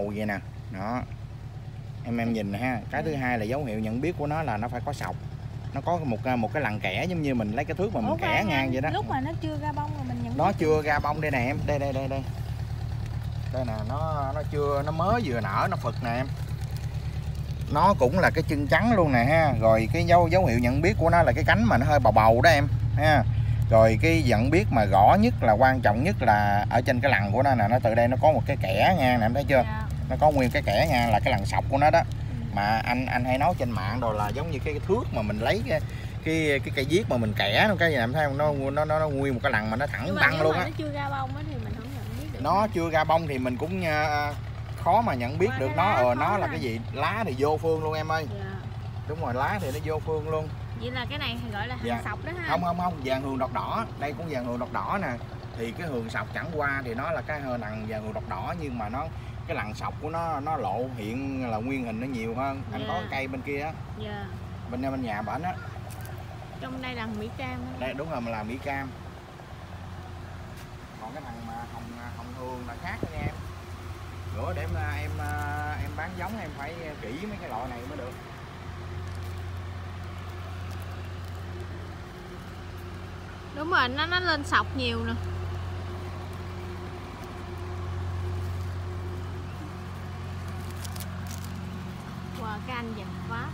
màu vậy nè. Đó. Em em nhìn ha cái thứ hai là dấu hiệu nhận biết của nó là nó phải có sọc. Nó có một một cái lằn kẻ giống như mình lấy cái thước mà mình Ủa, kẻ ngang vậy đó. lúc mà nó chưa ra bông rồi mình nhận nó chưa ra bông. Đây nè em đây đây đây đây. Đây nè nó nó chưa nó mới vừa nở nó phật nè em. Nó cũng là cái chân trắng luôn nè ha. Rồi cái dấu dấu hiệu nhận biết của nó là cái cánh mà nó hơi bầu bầu đó em ha. Rồi cái nhận biết mà rõ nhất là quan trọng nhất là ở trên cái lằn của nó nè nó từ đây nó có một cái kẻ ngang nè em thấy chưa? Dạ. Nó có nguyên cái kẻ ngang là cái lằn sọc của nó đó Ừ. mà anh anh hay nói trên mạng rồi là giống như cái, cái thước mà mình lấy cái cái cái cây viết mà mình kẻ nó cái gì thấy không nó nó nó, nó nguyên một cái lằn mà nó thẳng băng luôn á nó chưa ra bông thì mình không nhận biết được. nó chưa ra bông thì mình cũng ờ, khó mà nhận biết Qua được nó ờ nó là nè. cái gì lá thì vô phương luôn em ơi Dạ. đúng rồi lá thì nó vô phương luôn Vậy là cái này thì gọi là hàng Dạ. sọc đó ha. không không không vàng hường đọt đỏ đây cũng vàng hường đọt đỏ nè thì cái hường sọc chẳng qua thì nó là cái hơi lằn vàng hường đọt đỏ nhưng mà nó cái lằn sọc của nó nó lộ hiện là nguyên hình nó nhiều hơn anh có Dạ. cái cây bên kia á Dạ. bên bên nhà bển á Trong đây là mỹ cam á. đây đúng rồi mà là mỹ cam còn cái thằng mà hồng hồng hường là khác nha em bữa để em em em bán giống em phải kỹ mấy cái loại này mới được Đúng rồi, nó nó lên sọc nhiều nè. Wow, cái anh giật quá.